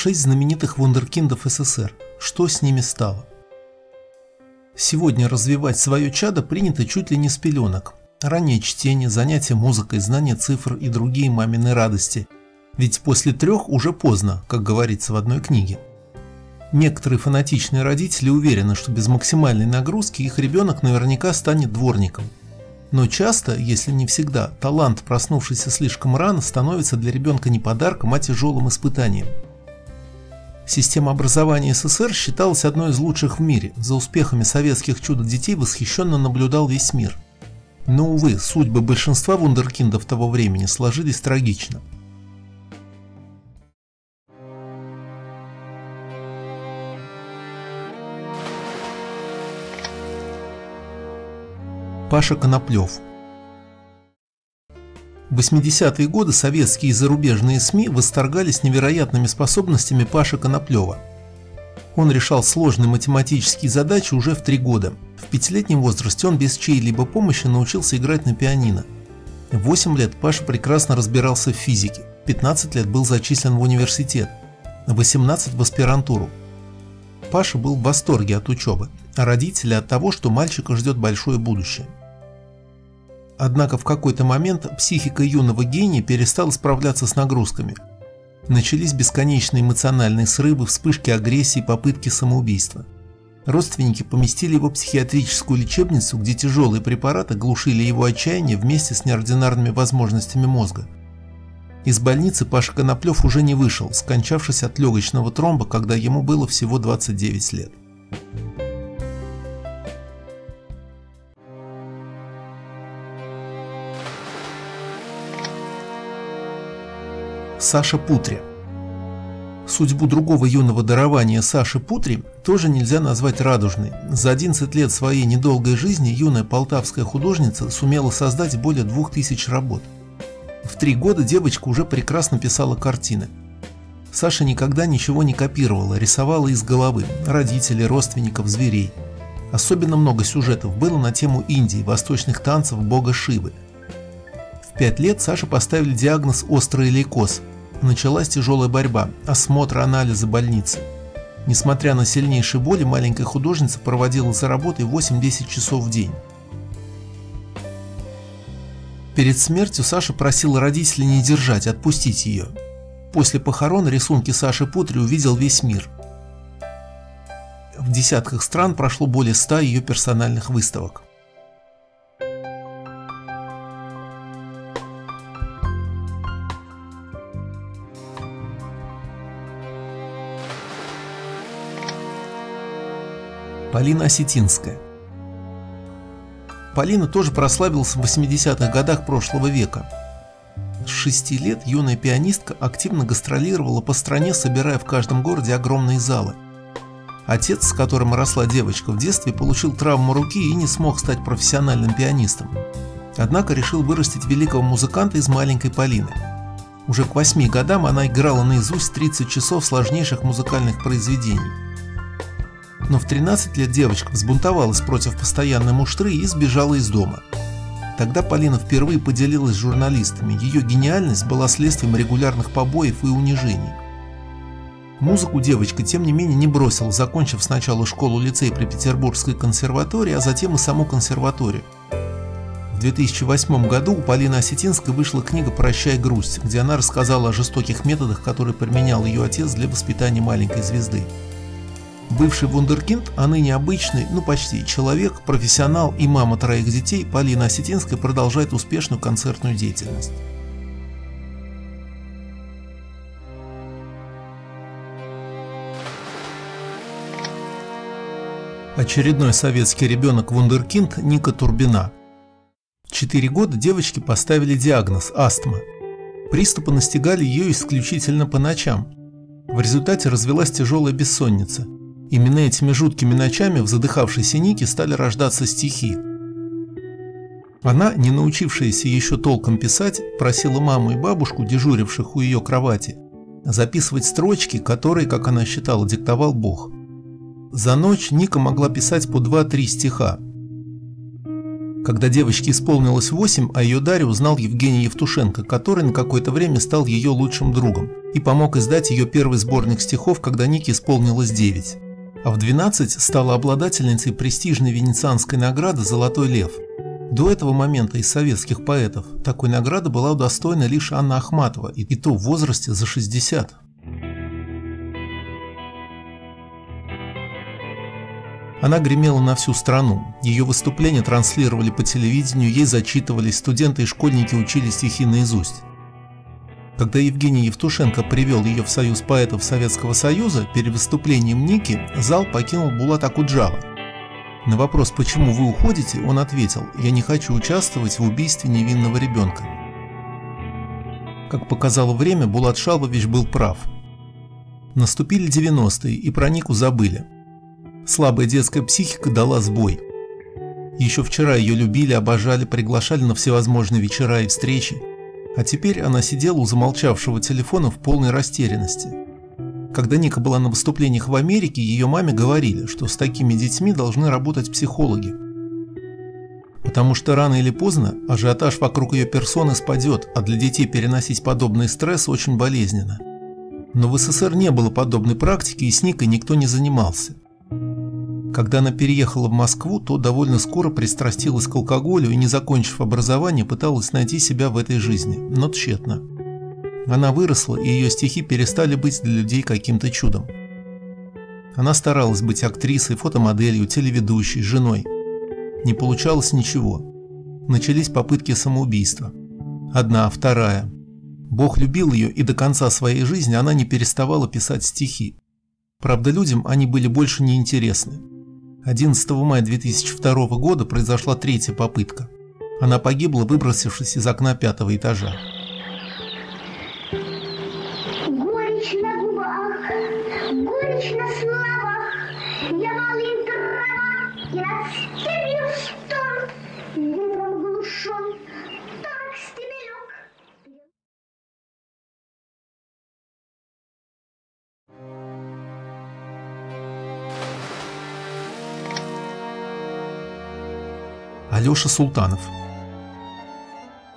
Шесть знаменитых вундеркиндов СССР. Что с ними стало? Сегодня развивать свое чадо принято чуть ли не с пеленок. Раннее чтение, занятия музыкой, знание цифр и другие мамины радости. Ведь после трех уже поздно, как говорится в одной книге. Некоторые фанатичные родители уверены, что без максимальной нагрузки их ребенок наверняка станет дворником. Но часто, если не всегда, талант, проснувшийся слишком рано, становится для ребенка не подарком, а тяжелым испытанием. Система образования СССР считалась одной из лучших в мире. За успехами советских чудо-детей восхищенно наблюдал весь мир. Но, увы, судьбы большинства вундеркиндов того времени сложились трагично – Паша Коноплев. В 80-е годы советские и зарубежные СМИ восторгались невероятными способностями Паши Коноплева. Он решал сложные математические задачи уже в три года. В пятилетнем возрасте он без чьей-либо помощи научился играть на пианино. В 8 лет Паша прекрасно разбирался в физике, 15 лет был зачислен в университет, 18 в аспирантуру. Паша был в восторге от учебы, а родители от того, что мальчика ждет большое будущее. Однако в какой-то момент психика юного гения перестала справляться с нагрузками. Начались бесконечные эмоциональные срывы, вспышки агрессии, попытки самоубийства. Родственники поместили его в психиатрическую лечебницу, где тяжелые препараты глушили его отчаяние вместе с неординарными возможностями мозга. Из больницы Паша Коноплев уже не вышел, скончавшись от легочного тромба, когда ему было всего 29 лет. Саша Путри. Судьбу другого юного дарования Саши Путри тоже нельзя назвать радужной. За 11 лет своей недолгой жизни юная полтавская художница сумела создать более 2000 работ. В три года девочка уже прекрасно писала картины. Саша никогда ничего не копировала, рисовала из головы, родителей, родственников, зверей. Особенно много сюжетов было на тему Индии, восточных танцев, бога Шивы – пять лет Саше поставили диагноз «острый лейкоз». Началась тяжелая борьба, осмотр, анализы больницы. Несмотря на сильнейшие боли, маленькая художница проводила за работой 8-10 часов в день. Перед смертью Саша просила родителей не держать, отпустить ее. После похорон рисунки Саши Путри увидел весь мир. В десятках стран прошло более ста ее персональных выставок. Полина Осетинская. Полина тоже прославилась в 80-х годах прошлого века. С 6 лет юная пианистка активно гастролировала по стране, собирая в каждом городе огромные залы. Отец, с которым росла девочка в детстве, получил травму руки и не смог стать профессиональным пианистом. Однако решил вырастить великого музыканта из маленькой Полины. Уже к 8 годам она играла наизусть 30 часов сложнейших музыкальных произведений но в 13 лет девочка взбунтовалась против постоянной муштры и сбежала из дома. Тогда Полина впервые поделилась с журналистами, ее гениальность была следствием регулярных побоев и унижений. Музыку девочка, тем не менее, не бросила, закончив сначала школу-лицей при Петербургской консерватории, а затем и саму консерваторию. В 2008 году у Полины Осетинской вышла книга «Прощай грусть», где она рассказала о жестоких методах, которые применял ее отец для воспитания маленькой звезды. Бывший вундеркинд, а ныне обычный, ну почти, человек, профессионал и мама троих детей Полина Осетинская продолжает успешную концертную деятельность. Очередной советский ребенок вундеркинд Ника Турбина. Четыре года девочке поставили диагноз – астма. Приступы настигали ее исключительно по ночам. В результате развелась тяжелая бессонница – Именно этими жуткими ночами в задыхавшейся Нике стали рождаться стихи. Она, не научившаяся еще толком писать, просила маму и бабушку, дежуривших у ее кровати, записывать строчки, которые, как она считала, диктовал Бог. За ночь Ника могла писать по 2-3 стиха. Когда девочке исполнилось 8, о ее даре узнал Евгений Евтушенко, который на какое-то время стал ее лучшим другом и помог издать ее первый сборник стихов, когда Нике исполнилось 9. А в 12 стала обладательницей престижной венецианской награды «Золотой лев». До этого момента из советских поэтов такой награды была удостоена лишь Анна Ахматова, и то в возрасте за 60. Она гремела на всю страну. Ее выступления транслировали по телевидению, ей зачитывались, студенты и школьники учили стихи наизусть. Когда Евгений Евтушенко привел ее в Союз поэтов Советского Союза, перед выступлением Ники зал покинул Булат Акуджава. На вопрос «Почему вы уходите?» он ответил «Я не хочу участвовать в убийстве невинного ребенка». Как показало время, Булат Шалбович был прав. Наступили 90-е, и про Нику забыли. Слабая детская психика дала сбой. Еще вчера ее любили, обожали, приглашали на всевозможные вечера и встречи, а теперь она сидела у замолчавшего телефона в полной растерянности. Когда Ника была на выступлениях в Америке, ее маме говорили, что с такими детьми должны работать психологи. Потому что рано или поздно ажиотаж вокруг ее персоны спадет, а для детей переносить подобный стресс очень болезненно. Но в СССР не было подобной практики и с Никой никто не занимался. Когда она переехала в Москву, то довольно скоро пристрастилась к алкоголю и, не закончив образование, пыталась найти себя в этой жизни, но тщетно. Она выросла, и ее стихи перестали быть для людей каким-то чудом. Она старалась быть актрисой, фотомоделью, телеведущей, женой. Не получалось ничего. Начались попытки самоубийства. Одна, вторая. Бог любил ее, и до конца своей жизни она не переставала писать стихи. Правда, людям они были больше не интересны. 11 мая 2002 года произошла третья попытка. Она погибла, выбросившись из окна пятого этажа. Горечь на губах, горечь на словах, Я малый трава, и Алеша Султанов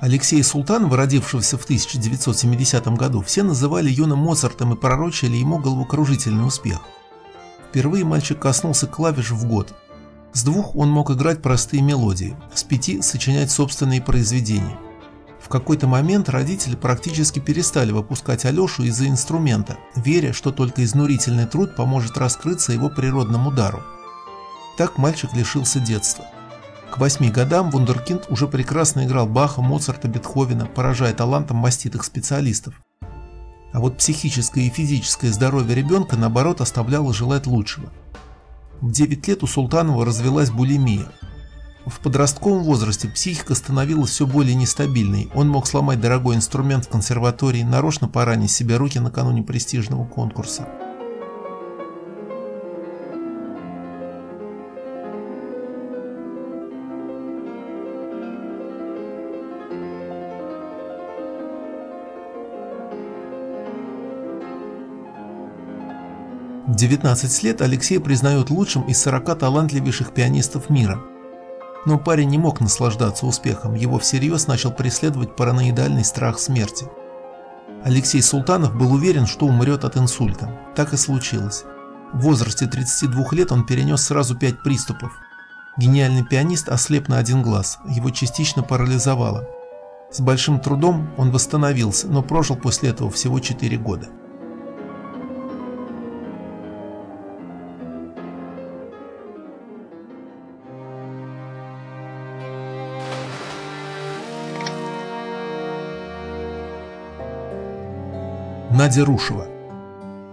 Алексея Султанова, родившегося в 1970 году, все называли юным Моцартом и пророчили ему головокружительный успех. Впервые мальчик коснулся клавиш в год. С двух он мог играть простые мелодии, с пяти сочинять собственные произведения. В какой-то момент родители практически перестали выпускать Алешу из-за инструмента, веря, что только изнурительный труд поможет раскрыться его природному дару. Так мальчик лишился детства. К восьми годам Вундеркинд уже прекрасно играл Баха, Моцарта, Бетховена, поражая талантом маститых специалистов. А вот психическое и физическое здоровье ребенка, наоборот, оставляло желать лучшего. В 9 лет у Султанова развелась булимия. В подростковом возрасте психика становилась все более нестабильной, он мог сломать дорогой инструмент в консерватории, нарочно поранить себе руки накануне престижного конкурса. В 19 лет Алексей признают лучшим из 40 талантливейших пианистов мира. Но парень не мог наслаждаться успехом, его всерьез начал преследовать параноидальный страх смерти. Алексей Султанов был уверен, что умрет от инсульта. Так и случилось. В возрасте 32 лет он перенес сразу 5 приступов. Гениальный пианист ослеп на один глаз, его частично парализовало. С большим трудом он восстановился, но прожил после этого всего 4 года. Надя Рушева.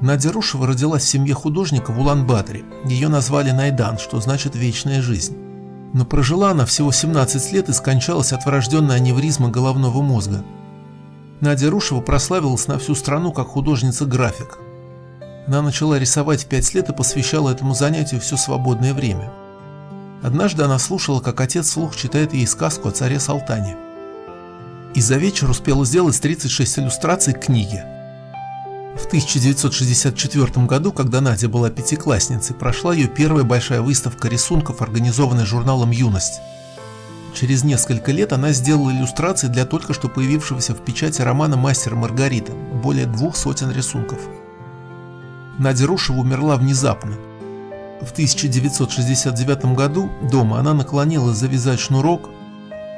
Надя Рушева родилась в семье художника в Улан-Баторе. Ее назвали Найдан, что значит «вечная жизнь». Но прожила она всего 17 лет и скончалась от врожденной аневризмы головного мозга. Надя Рушева прославилась на всю страну как художница-график. Она начала рисовать в 5 лет и посвящала этому занятию все свободное время. Однажды она слушала, как отец вслух читает ей сказку о царе Салтане. И за вечер успела сделать 36 иллюстраций к книге. В 1964 году, когда Надя была пятиклассницей, прошла ее первая большая выставка рисунков, организованная журналом «Юность». Через несколько лет она сделала иллюстрации для только что появившегося в печати романа «Мастер Маргарита», более двух сотен рисунков. Надя Рушева умерла внезапно. В 1969 году дома она наклонилась завязать шнурок,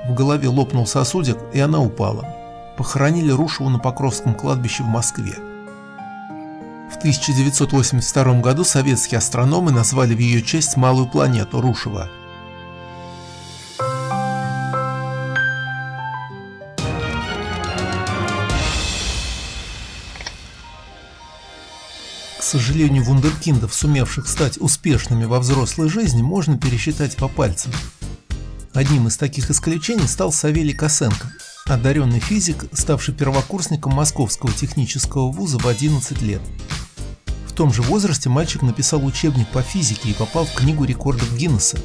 в голове лопнул сосудик, и она упала. Похоронили Рушеву на Покровском кладбище в Москве. В 1982 году советские астрономы назвали в ее честь малую планету Рушева – сожалению, вундеркиндов, сумевших стать успешными во взрослой жизни, можно пересчитать по пальцам. Одним из таких исключений стал Савелий Косенко, одаренный физик, ставший первокурсником Московского технического вуза в 11 лет. В том же возрасте мальчик написал учебник по физике и попал в книгу рекордов Гиннесса.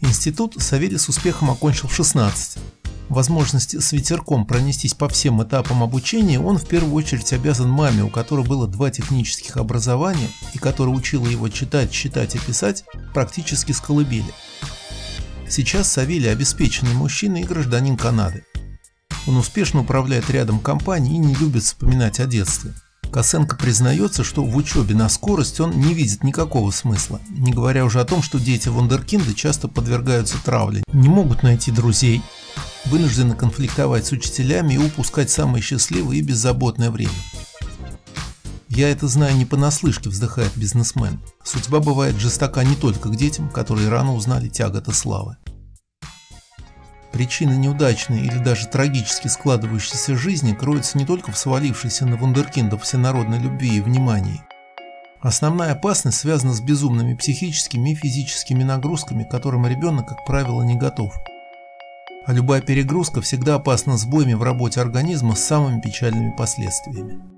Институт Савелий с успехом окончил в 16, возможности с ветерком пронестись по всем этапам обучения он в первую очередь обязан маме, у которой было два технических образования и которая учила его читать, считать и писать практически с колыбели. Сейчас Савелий обеспеченный мужчина и гражданин Канады. Он успешно управляет рядом компаний и не любит вспоминать о детстве. Косенко признается, что в учебе на скорость он не видит никакого смысла, не говоря уже о том, что дети вундеркинды часто подвергаются травле, не могут найти друзей, вынуждены конфликтовать с учителями и упускать самое счастливое и беззаботное время. Я это знаю не понаслышке, вздыхает бизнесмен. Судьба бывает жестока не только к детям, которые рано узнали тяготы славы. Причины неудачной или даже трагически складывающейся жизни кроются не только в свалившейся на вундеркиндов всенародной любви и внимании. Основная опасность связана с безумными психическими и физическими нагрузками, к которым ребенок, как правило, не готов – а любая перегрузка всегда опасна сбоями в работе организма с самыми печальными последствиями.